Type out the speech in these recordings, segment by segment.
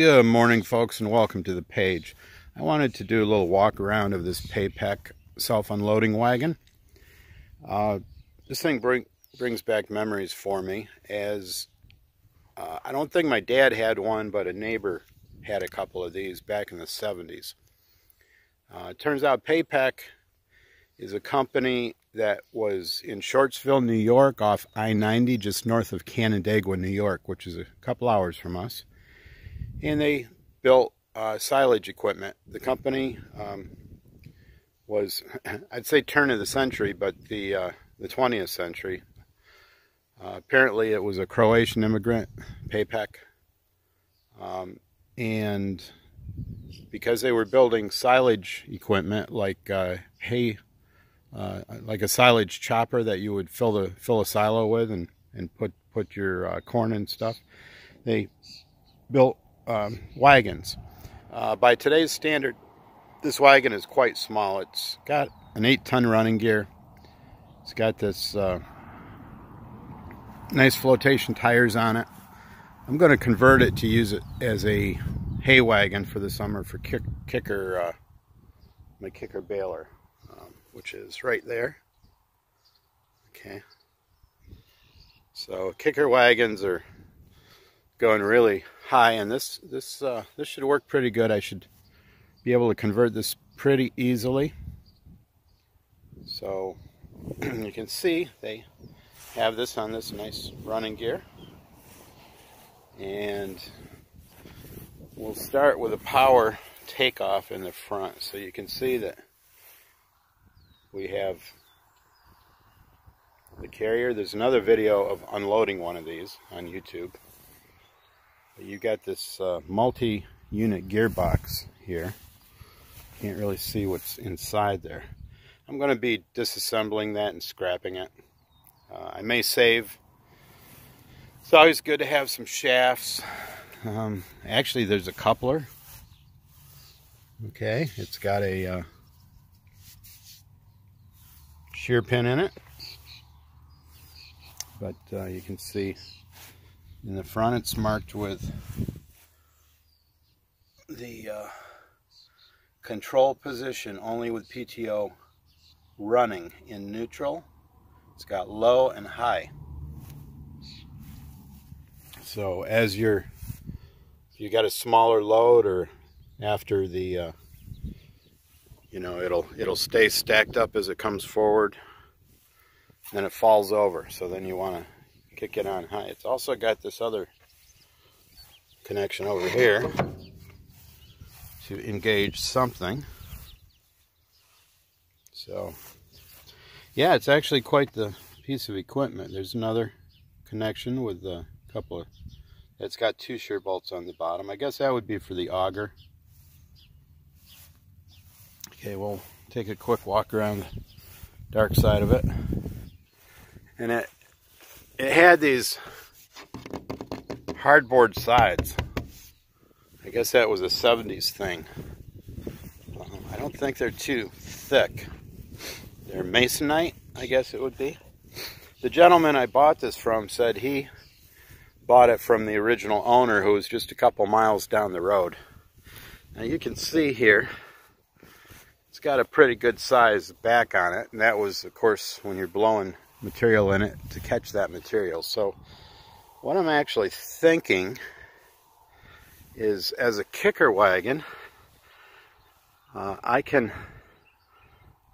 Good morning folks and welcome to the page. I wanted to do a little walk around of this Papec self-unloading wagon. Uh, this thing bring, brings back memories for me as uh, I don't think my dad had one but a neighbor had a couple of these back in the 70s. Uh, it turns out Papec is a company that was in Shortsville, New York off I-90 just north of Canandaigua, New York which is a couple hours from us and they built uh, silage equipment. The company um, was, I'd say, turn of the century, but the uh, the 20th century. Uh, apparently, it was a Croatian immigrant, Papec, um, and because they were building silage equipment like uh, hay, uh, like a silage chopper that you would fill the fill a silo with and and put put your uh, corn and stuff, they built um, wagons. Uh, by today's standard, this wagon is quite small. It's got an 8-ton running gear. It's got this uh, nice flotation tires on it. I'm going to convert it to use it as a hay wagon for the summer for kick, kicker, uh, my kicker baler, um, which is right there. Okay. So kicker wagons are going really high and this this uh, this should work pretty good. I should be able to convert this pretty easily. So you can see they have this on this nice running gear. And we'll start with a power takeoff in the front. So you can see that we have the carrier. There's another video of unloading one of these on YouTube you got this uh, multi-unit gearbox here. Can't really see what's inside there. I'm going to be disassembling that and scrapping it. Uh, I may save. It's always good to have some shafts. Um, actually, there's a coupler. Okay, it's got a uh, shear pin in it. But uh, you can see in the front it's marked with the uh, control position only with PTO running in neutral. It's got low and high. So as you're, you got a smaller load or after the, uh, you know, it'll, it'll stay stacked up as it comes forward. Then it falls over. So then you want to kick it on high. It's also got this other connection over here to engage something. So, yeah, it's actually quite the piece of equipment. There's another connection with a couple of, it's got two shear bolts on the bottom. I guess that would be for the auger. Okay, we'll take a quick walk around the dark side of it. And it it had these hardboard sides. I guess that was a 70s thing. Um, I don't think they're too thick. They're masonite, I guess it would be. The gentleman I bought this from said he bought it from the original owner who was just a couple miles down the road. Now you can see here, it's got a pretty good size back on it. And that was, of course, when you're blowing material in it to catch that material. So what I'm actually thinking is as a kicker wagon, uh, I can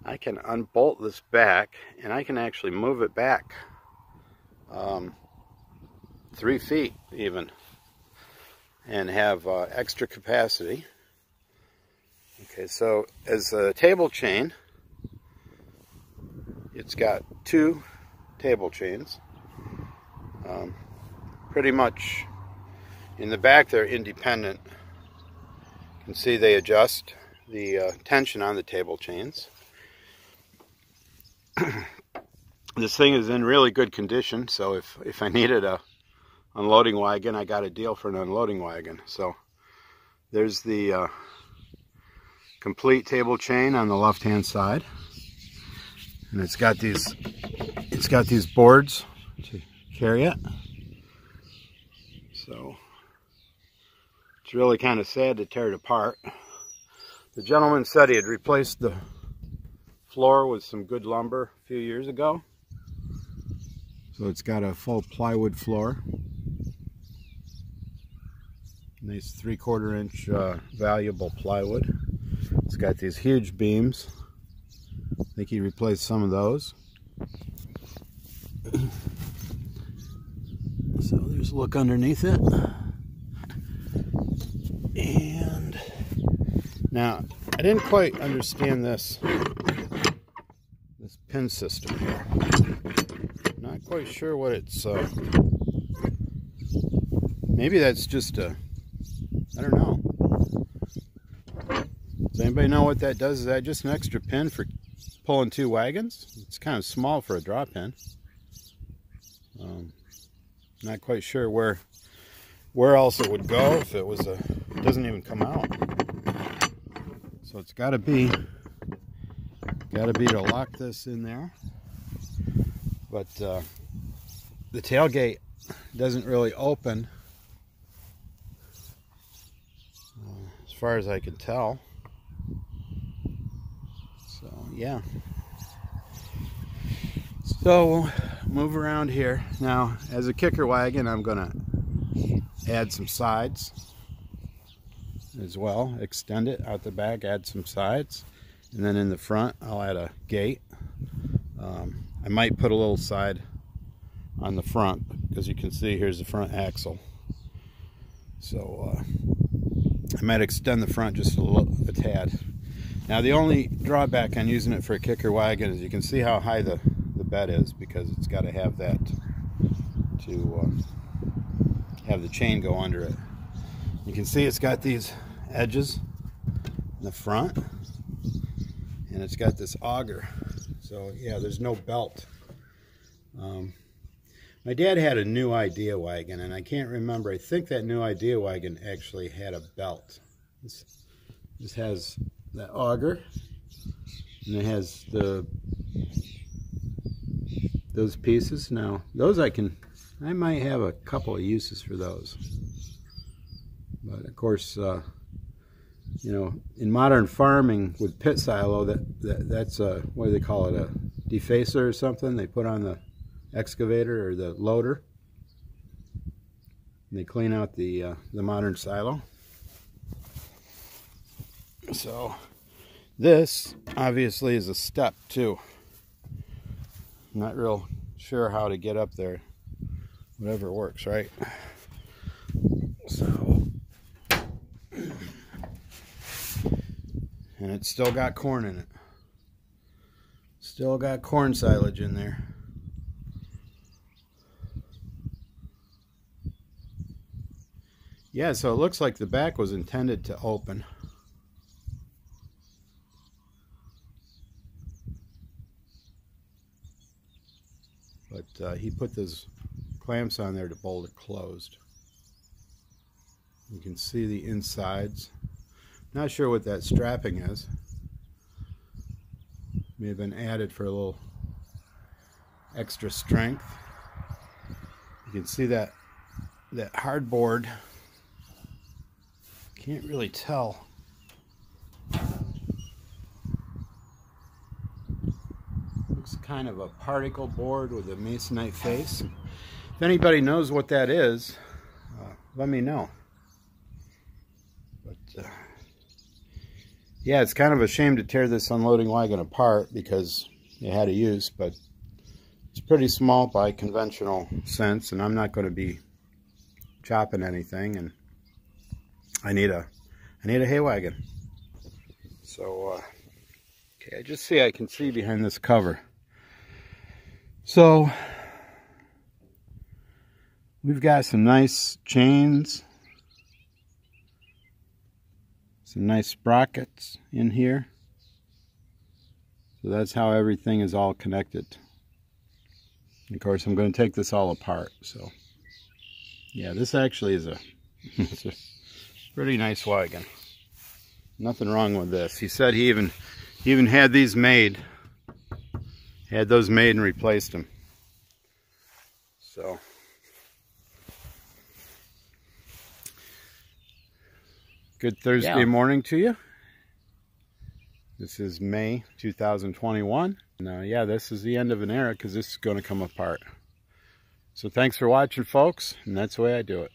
I can unbolt this back and I can actually move it back um, three feet even and have uh, extra capacity. Okay, so as a table chain, it's got two table chains. Um, pretty much in the back they're independent. You can see they adjust the uh, tension on the table chains. this thing is in really good condition, so if, if I needed a unloading wagon, I got a deal for an unloading wagon. So there's the uh, complete table chain on the left hand side. And it's got these it's got these boards to carry it. So It's really kind of sad to tear it apart. The gentleman said he had replaced the floor with some good lumber a few years ago. So it's got a full plywood floor. Nice three quarter inch uh, valuable plywood. It's got these huge beams. I think he replaced some of those. so there's a look underneath it. And now I didn't quite understand this this pin system here. Not quite sure what it's uh, maybe that's just a I don't know. Does anybody know what that does? Is that just an extra pin for pulling two wagons? It's kind of small for a draw pin. Um, not quite sure where where else it would go if it was a it doesn't even come out. So it's got to be got to be to lock this in there. But uh, the tailgate doesn't really open as far as I can tell. So, yeah. So, move around here. Now, as a kicker wagon, I'm to add some sides as well. Extend it out the back, add some sides. And then in the front, I'll add a gate. Um, I might put a little side on the front because you can see here's the front axle. So, uh, I might extend the front just a, little, a tad. Now the only drawback on using it for a kicker wagon is you can see how high the bed is because it's got to have that to uh, have the chain go under it. You can see it's got these edges in the front and it's got this auger. So yeah, there's no belt. Um, my dad had a New Idea wagon, and I can't remember. I think that New Idea wagon actually had a belt. This, this has that auger, and it has the those pieces. Now, those I can, I might have a couple of uses for those. But of course, uh, you know, in modern farming with pit silo, that, that that's a, what do they call it, a defacer or something they put on the excavator or the loader. And they clean out the, uh, the modern silo. So this obviously is a step too. Not real sure how to get up there. Whatever works, right? So and it's still got corn in it. Still got corn silage in there. Yeah, so it looks like the back was intended to open. But uh, he put those clamps on there to bolt it closed. You can see the insides. Not sure what that strapping is. May have been added for a little extra strength. You can see that that hardboard can't really tell. Looks kind of a particle board with a masonite face. If anybody knows what that is, uh, let me know. But uh, yeah, it's kind of a shame to tear this unloading wagon apart because it had a use, but it's pretty small by conventional sense, and I'm not going to be chopping anything. and I need a I need a hay wagon. So uh, okay, I just see I can see behind this cover. So we've got some nice chains, some nice sprockets in here. So that's how everything is all connected. of course, I'm going to take this all apart. So, yeah, this actually is a, Pretty nice wagon. Nothing wrong with this. He said he even he even had these made. Had those made and replaced them. So Good Thursday Yeah. morning to you. This is May 2021. Now, uh, yeah, this is the end of an era because this is going to come apart. So thanks for watching, folks, and that's the way I do it.